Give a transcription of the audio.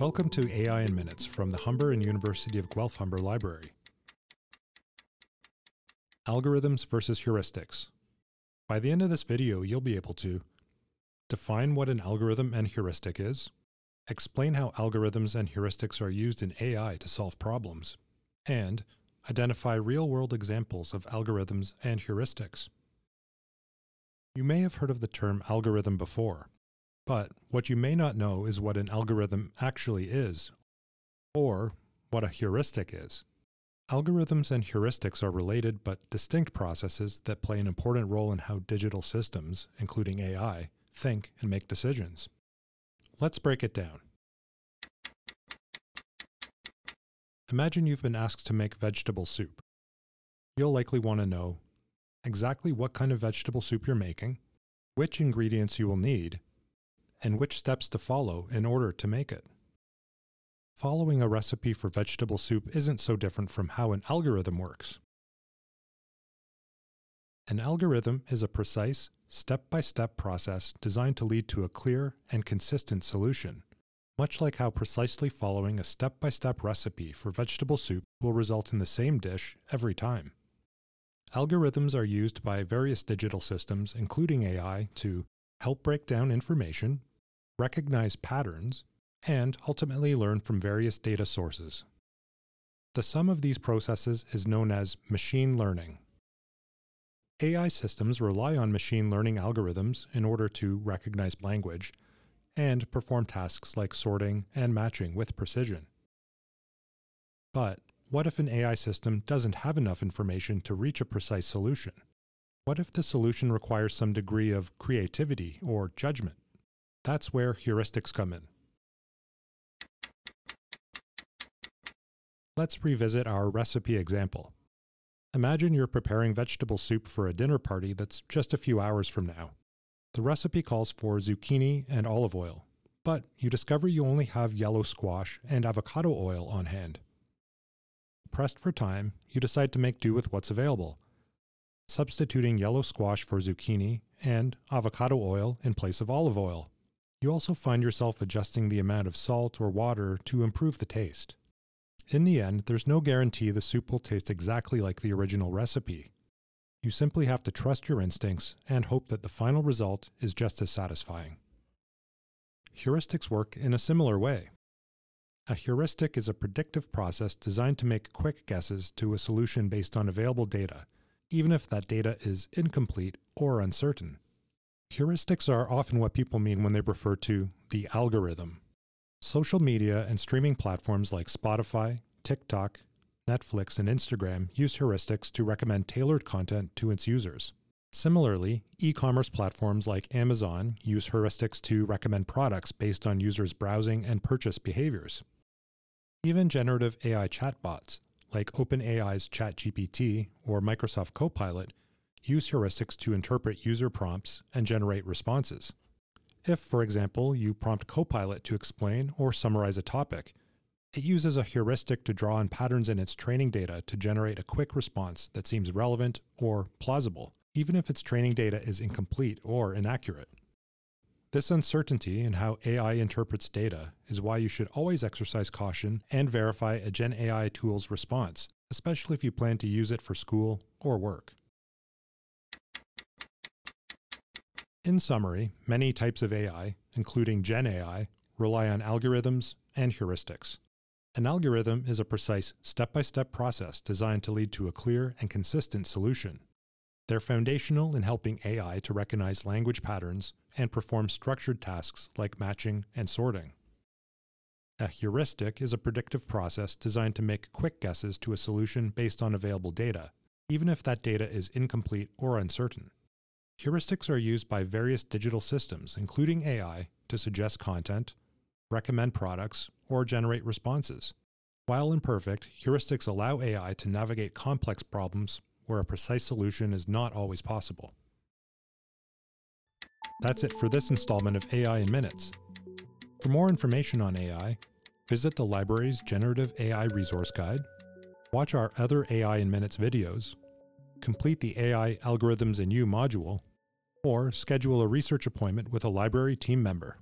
Welcome to AI in Minutes from the Humber and University of Guelph Humber Library. Algorithms versus heuristics. By the end of this video, you'll be able to define what an algorithm and heuristic is, explain how algorithms and heuristics are used in AI to solve problems, and identify real-world examples of algorithms and heuristics. You may have heard of the term algorithm before, but what you may not know is what an algorithm actually is, or what a heuristic is. Algorithms and heuristics are related but distinct processes that play an important role in how digital systems, including AI, think and make decisions. Let's break it down. Imagine you've been asked to make vegetable soup. You'll likely want to know exactly what kind of vegetable soup you're making, which ingredients you will need, and which steps to follow in order to make it. Following a recipe for vegetable soup isn't so different from how an algorithm works. An algorithm is a precise, step-by-step process designed to lead to a clear and consistent solution, much like how precisely following a step-by-step recipe for vegetable soup will result in the same dish every time. Algorithms are used by various digital systems, including AI, to help break down information, recognize patterns, and ultimately learn from various data sources. The sum of these processes is known as machine learning. AI systems rely on machine learning algorithms in order to recognize language and perform tasks like sorting and matching with precision. But what if an AI system doesn't have enough information to reach a precise solution? What if the solution requires some degree of creativity or judgment? That's where heuristics come in. Let's revisit our recipe example. Imagine you're preparing vegetable soup for a dinner party that's just a few hours from now. The recipe calls for zucchini and olive oil, but you discover you only have yellow squash and avocado oil on hand. Pressed for time, you decide to make do with what's available, substituting yellow squash for zucchini and avocado oil in place of olive oil. You also find yourself adjusting the amount of salt or water to improve the taste. In the end, there's no guarantee the soup will taste exactly like the original recipe. You simply have to trust your instincts and hope that the final result is just as satisfying. Heuristics work in a similar way. A heuristic is a predictive process designed to make quick guesses to a solution based on available data, even if that data is incomplete or uncertain. Heuristics are often what people mean when they refer to the algorithm. Social media and streaming platforms like Spotify, TikTok, Netflix, and Instagram use heuristics to recommend tailored content to its users. Similarly, e commerce platforms like Amazon use heuristics to recommend products based on users' browsing and purchase behaviors. Even generative AI chatbots, like OpenAI's ChatGPT or Microsoft Copilot, use heuristics to interpret user prompts and generate responses. If, for example, you prompt Copilot to explain or summarize a topic, it uses a heuristic to draw on patterns in its training data to generate a quick response that seems relevant or plausible, even if its training data is incomplete or inaccurate. This uncertainty in how AI interprets data is why you should always exercise caution and verify a Gen AI tool's response, especially if you plan to use it for school or work. In summary, many types of AI, including Gen AI, rely on algorithms and heuristics. An algorithm is a precise step-by-step process designed to lead to a clear and consistent solution. They're foundational in helping AI to recognize language patterns and perform structured tasks like matching and sorting. A heuristic is a predictive process designed to make quick guesses to a solution based on available data, even if that data is incomplete or uncertain. Heuristics are used by various digital systems, including AI, to suggest content, recommend products, or generate responses. While imperfect, heuristics allow AI to navigate complex problems where a precise solution is not always possible. That's it for this installment of AI in Minutes. For more information on AI, visit the library's Generative AI Resource Guide, watch our other AI in Minutes videos, complete the AI Algorithms and You module, or schedule a research appointment with a library team member.